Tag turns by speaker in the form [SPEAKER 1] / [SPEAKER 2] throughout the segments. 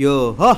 [SPEAKER 1] यो हो।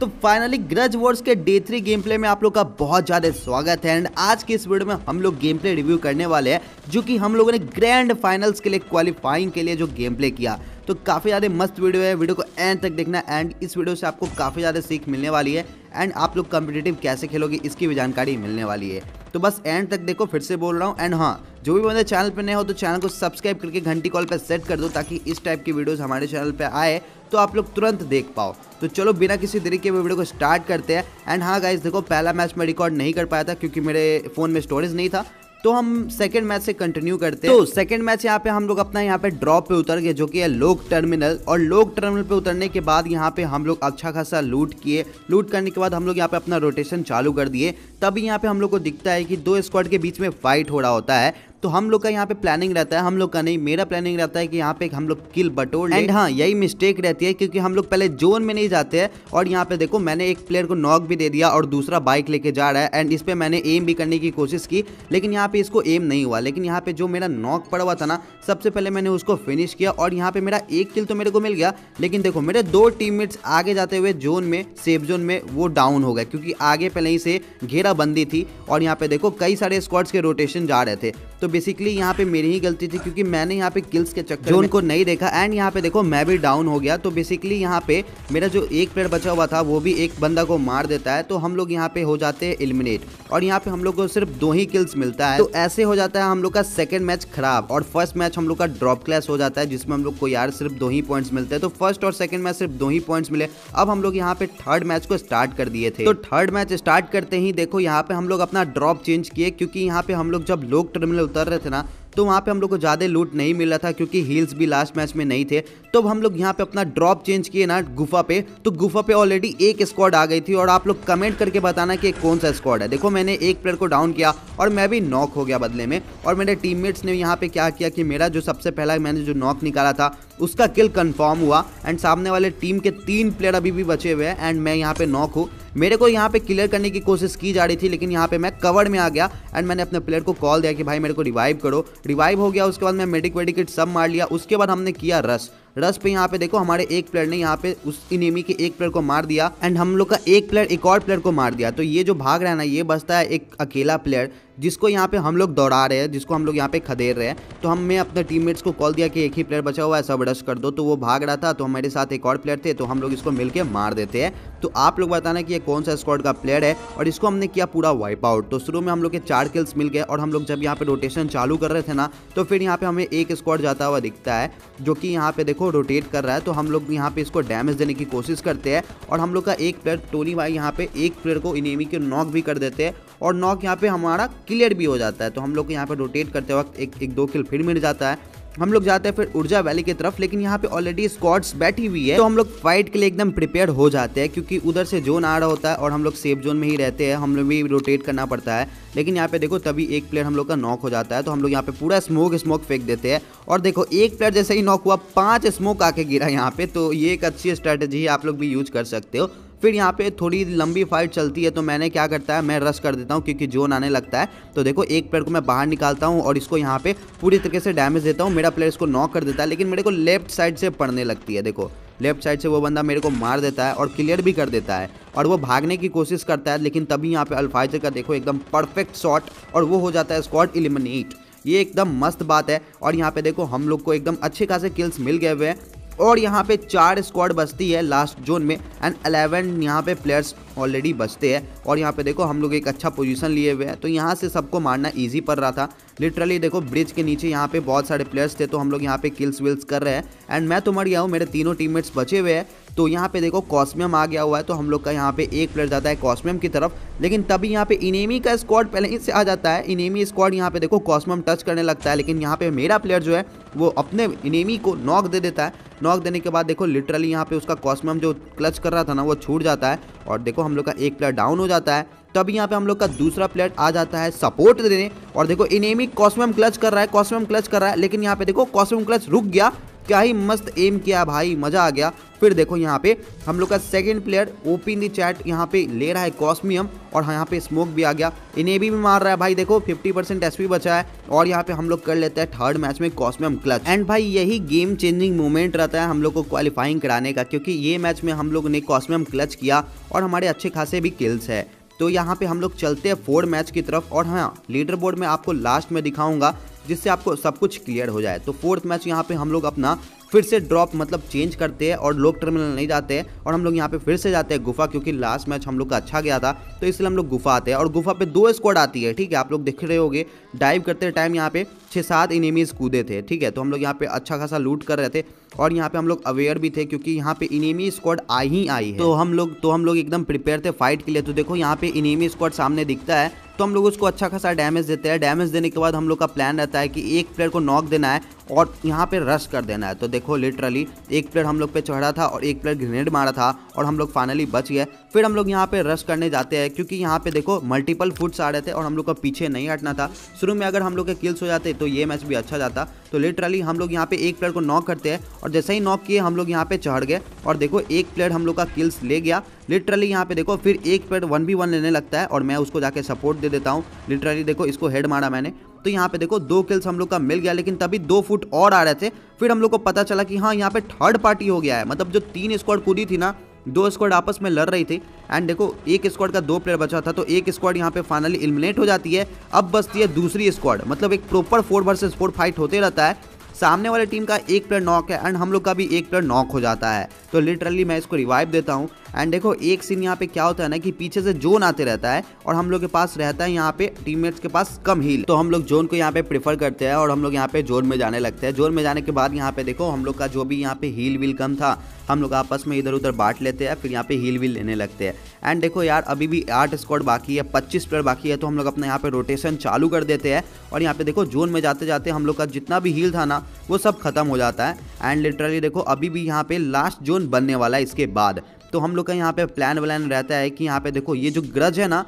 [SPEAKER 1] तो finally grudge wars के डे थ्री गेम प्ले में आप लोग का बहुत ज़्यादा स्वागत है। एंड आज के इस वीडियो में हम लोग गेम प्ले रिव्यू करने वाले हैं, जो कि हम लोगों ने ग्रैंड फाइनल्स के लिए क्वालिफाइंग के लिए जो गेम प्ले किया। तो काफ़ी ज़्यादा मस्त वीडियो है। वीडियो को एंड तक देखना। एंड इस वीडियो से आपको काफ़ी ज़्यादा सीख मिलने वाली है। एंड आप लोग कम्पिटेटिव कैसे खेलोगे, इसकी भी जानकारी मिलने वाली है। तो बस एंड तक देखो, फिर से बोल रहा हूँ। एंड हाँ जो भी बंदे चैनल पर नए हो तो चैनल को सब्सक्राइब करके घंटी कॉल पर सेट कर दो ताकि इस टाइप की वीडियोज़ हमारे चैनल पर आए तो आप लोग तुरंत देख पाओ। तो चलो, बिना किसी देरी के वीडियो को स्टार्ट करते हैं। एंड हाँ गाइज़ देखो, पहला मैच मैं रिकॉर्ड नहीं कर पाया था क्योंकि मेरे फ़ोन में स्टोरेज नहीं था। तो हम सेकंड मैच से कंटिन्यू करते हैं। तो सेकंड मैच यहाँ पे हम लोग अपना यहाँ पे ड्रॉप पे उतर गए जो कि है लोक टर्मिनल और लोक टर्मिनल पे उतरने के बाद यहाँ पे हम लोग अच्छा खासा लूट किए। लूट करने के बाद हम लोग यहाँ पे अपना रोटेशन चालू कर दिए। तभी यहाँ पे हम लोग को दिखता है कि दो स्क्वाड के बीच में फाइट हो रहा होता है। तो हम लोग का यहाँ पे प्लानिंग रहता है, हम लोग का नहीं, मेरा प्लानिंग रहता है कि यहाँ पे हम लोग किल बटोर एंड हाँ यही मिस्टेक रहती है क्योंकि हम लोग पहले जोन में नहीं जाते हैं और यहाँ पे देखो मैंने एक प्लेयर को नॉक भी दे दिया और दूसरा बाइक लेके जा रहा है। एंड इस पर मैंने एम भी करने की कोशिश की, लेकिन यहाँ पे इसको एम नहीं हुआ। लेकिन यहाँ पे जो मेरा नॉक पड़ा हुआ था ना, सबसे पहले मैंने उसको फिनिश किया और यहाँ पे मेरा एक किल तो मेरे को मिल गया। लेकिन देखो, मेरे दो टीम आगे जाते हुए जोन में सेफ़ जोन में वो डाउन हो गए, क्योंकि आगे पहले ही से घेराबंदी थी और यहाँ पे देखो कई सारे स्क्वाड्स के रोटेशन जा रहे थे। तो बेसिकली यहाँ पे मेरी ही गलती थी क्योंकि मैंने यहाँ पे किल्स के चक्कर जोन को नहीं देखा एंड यहाँ पे देखो मैं भी डाउन हो गया। तो बेसिकली यहाँ पे मेरा जो एक प्लेयर बचा हुआ था वो भी एक बंदा को मार देता है। तो हम लोग यहाँ पे हो जाते हैं एलिमिनेट और यहाँ पे हम लोग को सिर्फ़ दो ही किल्स मिलता है। तो ऐसे हो जाता है हम लोग का सेकंड मैच खराब। और फ़र्स्ट मैच हम लोग का ड्रॉप क्लास हो जाता है जिसमें हम लोग को यार सिर्फ़ दो ही पॉइंट्स मिलते हैं। तो फ़र्स्ट और सेकंड मैच सिर्फ़ दो ही पॉइंट्स मिले। अब हम लोग यहाँ पे थर्ड मैच को स्टार्ट कर दिए थे। तो थर्ड मैच स्टार्ट करते ही देखो यहाँ पे हम लोग अपना ड्रॉप चेंज किए क्योंकि यहाँ पे हम लोग जब लोग टर्मिनल उतर रहे थे ना तो वहाँ पे हम लोग को ज़्यादा लूट नहीं मिल रहा था क्योंकि हील्स भी लास्ट मैच में नहीं थे। तो हम लोग यहाँ पे अपना ड्रॉप चेंज किए ना गुफा पे। तो गुफा पे ऑलरेडी एक स्क्वाड आ गई थी और आप लोग कमेंट करके बताना कि कौन सा स्क्वाड है। देखो मैंने एक प्लेयर को डाउन किया और मैं भी नॉक हो गया बदले में। और मेरे टीममेट्स ने यहाँ पे क्या किया कि मेरा जो सबसे पहला मैंने जो नॉक निकाला था, उसका किल कन्फर्म हुआ। एंड सामने वाले टीम के तीन प्लेयर अभी भी बचे हुए हैं एंड मैं यहाँ पे नॉक हूँ। मेरे को यहाँ पे क्लियर करने की कोशिश की जा रही थी, लेकिन यहाँ पे मैं कवर में आ गया। एंड मैंने अपने प्लेयर को कॉल दिया कि भाई मेरे को रिवाइव करो। रिवाइव हो गया, उसके बाद मैं मेडिक वेडिकेट सब मार लिया। उसके बाद हमने किया रस रस पे यहाँ पे देखो, हमारे एक प्लेयर ने यहाँ पे उस इनेमी के एक प्लेयर को मार दिया एंड हम लोग का एक प्लेयर एक और प्लेयर को मार दिया। तो ये जो भाग रहा है ना, ये बसता है एक अकेला प्लेयर जिसको यहाँ पे हम लोग दौड़ा रहे हैं, जिसको हम लोग यहाँ पे खदेड़ रहे हैं तो हमने अपने टीममेट्स को कॉल दिया कि एक ही प्लेयर बचा हुआ है, सब रश कर दो। तो वो भाग रहा था तो हमारे साथ एक और प्लेयर थे तो हम लोग इसको मिलकर मार देते हैं। तो आप लोग बताना कि ये कौन सा स्क्वाड का प्लेयर है, और इसको हमने किया पूरा वाइप आउट तो शुरू में हम लोग के चार किल्स मिल गए, और हम लोग जब यहाँ पे रोटेशन चालू कर रहे थे ना तो फिर यहाँ पे हमें एक स्क्वाड जाता हुआ दिखता है, जो कि यहाँ पे देखो रोटेट कर रहा है। तो हम लोग यहाँ पे इसको डैमेज देने की कोशिश करते हैं, और हम लोग का एक प्लेयर टोनी भाई, यहाँ पे एक प्लेयर को इनेमी के नॉक भी कर देते हैं और नॉक यहाँ पे हमारा क्लियर भी हो जाता है। तो हम लोग यहाँ पे रोटेट करते वक्त एक एक दो किल फिर मिल जाता है। हम लोग जाते हैं फिर ऊर्जा वैली की तरफ़, लेकिन यहाँ पे ऑलरेडी स्क्वाड्स बैठी हुई है। तो हम लोग फाइट के लिए एकदम प्रिपेयर हो जाते हैं, क्योंकि उधर से जोन आ रहा होता है और हम लोग सेफ़ जोन में ही रहते हैं। हम लोग भी रोटेट करना पड़ता है। लेकिन यहाँ पे देखो, तभी एक प्लेयर हम लोग का नॉक हो जाता है। तो हम लोग यहाँ पे पूरा स्मोक स्मोक फेंक देते हैं। और देखो, एक प्लेयर जैसे ही नॉक हुआ, पाँच स्मोक आके गिरा यहाँ पे। तो ये एक अच्छी स्ट्रैटेजी आप लोग भी यूज़ कर सकते हो। फिर यहाँ पे थोड़ी लंबी फाइट चलती है तो मैंने क्या करता है, मैं रश कर देता हूँ, क्योंकि जोन आने लगता है। तो देखो, एक प्लेयर को मैं बाहर निकालता हूँ और इसको यहाँ पे पूरी तरीके से डैमेज देता हूँ। मेरा प्लेयर इसको नॉक कर देता है, लेकिन मेरे को लेफ़्ट साइड से पड़ने लगती है, देखो। लेफ़्ट साइड से वो बंदा मेरे को मार देता है और क्लियर भी कर देता है और वो भागने की कोशिश करता है, लेकिन तभी यहाँ पे अल्फाइजर का देखो एकदम परफेक्ट शॉट और वो हो जाता है स्क्वाड इलिमिनेट ये एकदम मस्त बात है और यहाँ पे देखो, हम लोग को एकदम अच्छे खासे किल्स मिल गए हुए हैं। और यहाँ पे चार स्क्वाड बचती है लास्ट जोन में एंड अलेवन यहाँ पे प्लेयर्स ऑलरेडी बचते हैं। और यहाँ पे देखो, हम लोग एक अच्छा पोजीशन लिए हुए हैं। तो यहाँ से सबको मारना इजी पड़ रहा था। लिटरली देखो ब्रिज के नीचे यहाँ पे बहुत सारे प्लेयर्स थे तो हम लोग यहाँ पे किल्स विल्स कर रहे हैं। एंड मैं तो मर गया हूँ, मेरे तीनों टीममेट्स बचे हुए हैं। तो यहाँ पे देखो कॉस्मियम आ गया हुआ है तो हम लोग का यहाँ पे एक प्लेयर जाता है कॉस्मियम की तरफ़। लेकिन तभी यहाँ पे इनेमी का स्क्वाड पहले ही से आ जाता है। इनेमी स्क्वाड यहाँ पे देखो कॉस्मियम टच करने लगता है, लेकिन यहाँ पे मेरा प्लेयर जो है, वो अपने इनेमी को नॉक दे देता है। नॉक देने के बाद देखो लिटरली यहाँ पे उसका कॉस्मियम जो क्लच कर रहा था ना, वो छूट जाता है। और देखो, हम लोग का एक प्लेयर डाउन हो जाता है। तब यहाँ पे हम लोग का दूसरा प्लेयर आ जाता है सपोर्ट देने। और देखो इनेमी कॉस्मियम क्लच कर रहा है कॉस्मियम क्लच कर रहा है, लेकिन यहाँ पे देखो कॉस्मियम क्लच रुक गया। क्या ही मस्त एम किया भाई, मज़ा आ गया। फिर देखो यहाँ पे हम लोग का second player OP in the chat यहाँ पे ले रहा है कॉस्मियम और यहाँ पे स्मोक भी आ गया। इन्हें भी मार रहा है भाई, देखो 50 परसेंट एस बचा है, और यहाँ पे हम लोग कर लेते हैं थर्ड मैच में कॉस्मियम क्लच एंड भाई, यही गेम चेंजिंग मोमेंट रहता है हम लोग को क्वालिफाइंग कराने का, क्योंकि ये मैच में हम लोग ने कॉस्मियम क्लच किया, और हमारे अच्छे खासे भी किल्स है। तो यहाँ पे हम लोग चलते हैं फोर मैच की तरफ़ और हाँ लीडर बोर्ड में आपको लास्ट में दिखाऊँगा, जिससे आपको सब कुछ क्लियर हो जाए। तो फोर्थ मैच यहाँ पे हम लोग अपना फिर से ड्रॉप मतलब चेंज करते हैं और लोग टर्मिनल नहीं जाते हैं और हम लोग यहाँ पे फिर से जाते हैं गुफा, क्योंकि लास्ट मैच हम लोग का अच्छा गया था तो इसलिए हम लोग गुफा आते हैं। और गुफा पे दो स्क्वाड आती है, ठीक है? आप लोग देख रहे होगे डाइव करते टाइम यहाँ पे छः सात इनेमीज कूदे थे, ठीक है? तो हम लोग यहाँ पे अच्छा खासा लूट कर रहे थे। और यहाँ पे हम लोग अवेयर भी थे क्योंकि यहाँ पे इनेमी स्क्वाड आई ही आई है। तो हम लोग तो हम लोग एकदम प्रिपेयर थे फाइट के लिए। तो देखो यहाँ पे इनेमी स्क्वाड सामने दिखता है तो हम लोग उसको अच्छा खासा डैमेज देते हैं। डैमेज देने के बाद हम लोग का प्लान रहता है कि एक प्लेयर को नॉक देना है और यहाँ पे रश कर देना है। तो देखो लिटरली एक प्लेयर हम लोग पे चढ़ा था और एक प्लेयर ग्रेनेड मारा था और हम लोग फाइनली बच गए। फिर हम लोग यहाँ पे रश करने जाते हैं क्योंकि यहाँ पे देखो मल्टीपल फुट्स आ रहे थे और हम लोग का पीछे नहीं हटना था। शुरू में अगर हम लोग के किल्स हो जाते तो ये मैच भी अच्छा जाता। तो लिटरली हम लोग यहाँ पे एक प्लेयर को नॉक करते हैं और जैसे ही नॉक किए, हम लोग यहाँ पे चढ़ गए और देखो एक प्लेयर हम लोग का किल्स ले गया। लिटरली यहाँ पे देखो फिर एक प्लेयर वन बी वन लेने लगता है और मैं उसको जाके सपोर्ट दे देता हूँ। लिटरली देखो इसको हेड मारा मैंने। तो यहाँ पे देखो दो किल्स हम लोग का मिल गया, लेकिन तभी दो फुट और आ रहे थे। फिर हम लोग को पता चला कि हाँ यहाँ पे थर्ड पार्टी हो गया है। मतलब जो तीन स्क्वाड कूदी थी ना दो स्क्वाड आपस में लड़ रही थी। एंड देखो, एक स्क्वाड का दो प्लेयर बचा था तो एक स्क्वाड यहाँ पे फाइनली इलिमिनेट हो जाती है। अब बचती है दूसरी स्क्वाड मतलब एक proper four versus four fight होते रहता है। सामने वाले टीम का एक प्लेयर नॉक है एंड हम लोग का भी एक प्लेयर नॉक हो जाता है। तो लिटरली मैं इसको रिवाइव देता हूँ एंड देखो एक सीन यहाँ पे क्या होता है ना कि पीछे से जोन आते रहता है और हम लोग के पास रहता है यहाँ पे टीममेट्स के पास कम हील तो हम लोग जोन को यहाँ पे प्रेफर करते हैं और हम लोग यहाँ पे जोन में जाने लगते हैं जोन में जाने के बाद यहाँ पे देखो हम लोग का जो भी यहाँ पे हील विल कम था हम लोग आपस में इधर उधर बांट लेते हैं फिर यहाँ पे हील विल लेने लगते हैं एंड देखो यार अभी भी आठ स्क्वाड बाकी है पच्चीस प्लेयर बाकी है तो हम लोग अपना यहाँ पे रोटेशन चालू कर देते हैं और यहाँ पे देखो जोन में जाते जाते हम लोग का जितना भी हील था ना वो सब खत्म हो जाता है एंड लिटरली देखो अभी भी यहाँ पे लास्ट जोन बनने वाला है इसके बाद। तो हम लोग का यहाँ पे प्लान व्लान रहता है कि यहाँ पे देखो, ये जो ग्रज है ना,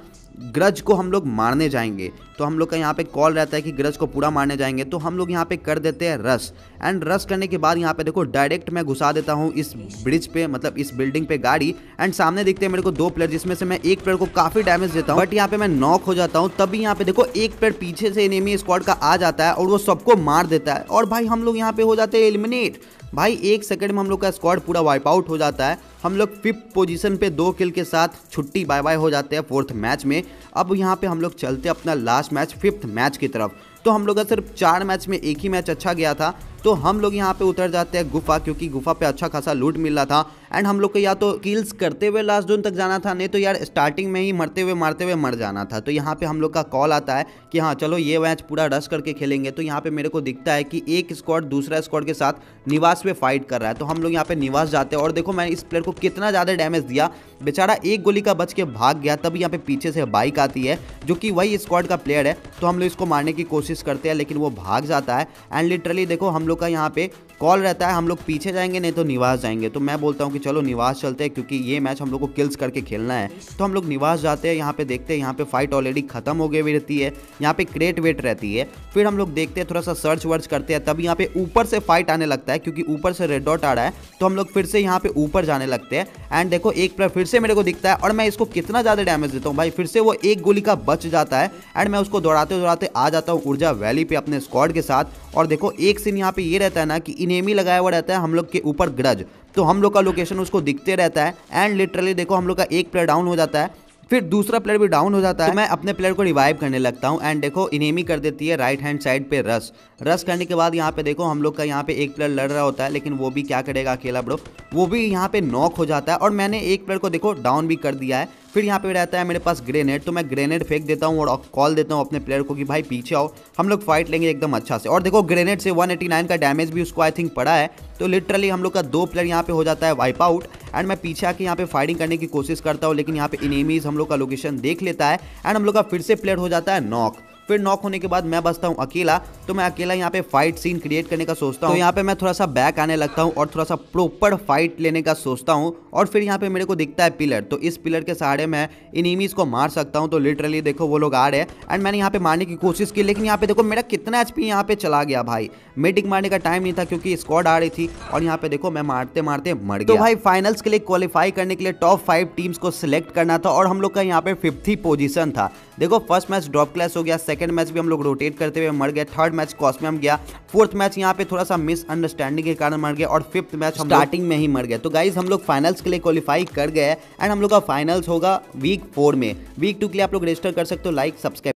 [SPEAKER 1] ग्रज को हम लोग मारने जाएँगे। तो हम लोग का यहाँ पे कॉल रहता है कि ग्रज को पूरा मारने जाएँगे। तो हम लोग यहाँ पे कर देते हैं रस। एंड रस करने के बाद यहाँ पे देखो डायरेक्ट मैं घुसा देता हूँ इस ब्रिज पे मतलब इस बिल्डिंग पे गाड़ी। एंड सामने देखते हैं मेरे को दो प्लेयर जिसमें से मैं एक प्लेयर को काफ़ी डैमेज देता हूँ। बट यहाँ पे मैं नॉक हो जाता हूँ, तभी यहाँ पे देखो एक प्लेयर पीछे से एनिमी स्क्वाड का आ जाता है और वो सबको मार देता है। और भाई हम लोग यहाँ पे हो जाते हैं एलिमिनेट भाई एक सेकंड में हम लोग का स्क्वाड पूरा वाइप आउट हो जाता है। हम लोग फिफ्थ पोजीशन पे दो किल के साथ छुट्टी बाय बाय हो जाते हैं फोर्थ मैच में। अब यहाँ पे हम लोग चलते अपना लास्ट मैच फिफ्थ मैच की तरफ़। तो हम लोग का सिर्फ़ चार मैच में एक ही मैच अच्छा गया था तो हम लोग यहाँ पे उतर जाते हैं गुफा, क्योंकि गुफा पे अच्छा खासा लूट मिल रहा था। एंड हम लोग को या तो किल्स करते हुए लास्ट जोन तक जाना था, नहीं तो यार स्टार्टिंग में ही मरते हुए, मारते हुए मर जाना था। तो यहाँ पे हम लोग का कॉल आता है कि हाँ चलो ये मैच पूरा रश करके खेलेंगे। तो यहाँ पे मेरे को दिखता है कि एक स्क्वाड दूसरा स्क्वाड के साथ निवास पे फाइट कर रहा है। तो हम लोग यहाँ पे निवास जाते हैं। और देखो मैंने इस प्लेयर को कितना ज़्यादा डैमेज दिया। बेचारा एक गोली का बच के भाग गया, तब यहाँ पे पीछे से बाइक आती है, जो कि वही स्क्वाड का प्लेयर है। तो हम लोग इसको मारने की कोशिश करते हैं, लेकिन वो भाग जाता है। एंड लिटरली देखो हम लोग का यहाँ पे कॉल रहता है, हम लोग पीछे जाएँगे, नहीं तो निवास जाएँगे। तो मैं बोलता हूँ कि चलो निवास चलते हैं, क्योंकि ये मैच हम लोग को किल्स करके खेलना है। तो हम लोग निवास जाते हैं, यहाँ पे देखते हैं, यहाँ पे फाइट ऑलरेडी खत्म हो गई रहती है। यहाँ पे क्रेट वेट रहती है। फिर हम लोग देखते हैं थोड़ा सा सर्च वर्च करते हैं, तब यहाँ पे ऊपर से फाइट आने लगता है, क्योंकि ऊपर से रेड डॉट आ रहा है। तो हम लोग फिर से यहाँ पे ऊपर जाने लगते हैं। एंड देखो, एक प्लेयर फिर से मेरे को दिखता है, और मैं इसको कितना ज़्यादा डैमेज देता हूँ भाई। फिर से वो एक गोली का बच जाता है एंड मैं उसको दौड़ाते दौड़ाते आ जाता हूँ ऊर्जा वैली पे अपने स्क्वाड के साथ। और देखो, एक सीन यहाँ पे ये रहता है ना कि इनेमी लगाया हुआ रहता है हम लोग के ऊपर ग्रज। तो हम लोग का लोकेशन उसको दिखते रहता है। एंड लिटरली देखो, हम लोग का एक प्लेयर डाउन हो जाता है। फिर दूसरा प्लेयर भी डाउन हो जाता है। तो मैं अपने प्लेयर को रिवाइव करने लगता हूँ एंड देखो इनेमी कर देती है राइट हैंड साइड पे रस रस करने के बाद यहाँ पे देखो हम लोग का यहाँ पे एक प्लेयर लड़ रहा होता है लेकिन वो भी क्या करेगा अकेला ब्रो वो भी यहाँ पे नॉक हो जाता है और मैंने एक प्लेयर को देखो डाउन भी कर दिया है। फिर यहाँ पे रहता है मेरे पास ग्रेनेड तो मैं ग्रेनेड फेंक देता हूँ और कॉल देता हूँ अपने प्लेयर को कि भाई पीछे आओ हम लोग फाइट लेंगे एकदम अच्छा से। और देखो ग्रेनेड से 189 का डैमेज भी उसको आई थिंक पड़ा है। तो लिटरली हम लोग का दो प्लेयर यहाँ पे हो जाता है वाइप आउट एंड मैं पीछे आके यहाँ पे फायरिंग करने की कोशिश करता हूँ, लेकिन यहाँ पे इनेमीज हम लोग का लोकेशन देख लेता है, एंड हम लोग का फिर से प्लेयर हो जाता है नॉक फिर नॉक होने के बाद मैं बचता हूँ अकेला तो मैं अकेला यहाँ पे फाइट सीन क्रिएट करने का सोचता हूँ। तो यहाँ पे मैं थोड़ा सा बैक आने लगता हूँ और थोड़ा सा प्रॉपर फाइट लेने का सोचता हूँ और फिर यहाँ पे मेरे को दिखता है पिलर तो इस पिलर के सहारे मैं इन इमीज को मार सकता हूँ। तो लिटरली देखो वो लोग आ रहे हैं एंड मैंने यहाँ पे मारने की कोशिश की लेकिन यहाँ पे देखो मेरा कितना एच यहाँ पे चला गया भाई। मीटिंग मारने का टाइम नहीं था क्योंकि स्क्वाड आ रही थी और यहाँ पे देखो मैं मारते मारते मर गया। तो भाई फाइनल्स के लिए क्वालिफाई करने के लिए टॉप फाइव टीम्स को सिलेक्ट करना था और हम लोग का यहाँ पे फिफ्थ ही पोजीशन था। देखो फ़र्स्ट मैच ड्रॉप क्लास हो गया सेकंड मैच भी हम लोग रोटेट करते हुए मर गए। थर्ड मैच कॉस्मियम गया। फोर्थ मैच यहाँ पे थोड़ा सा मिसअंडरस्टैंडिंग के कारण मर गए और फिफ्थ मैच हम स्टार्टिंग में ही मर गए। तो गाइज़ हम लोग फाइनल्स के लिए क्वालिफाई कर गए एंड हम लोग का फाइनल्स होगा वीक फोर में। वीक टू के लिए आप लोग रजिस्टर कर सकते हो। Like subscribe